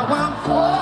I went for.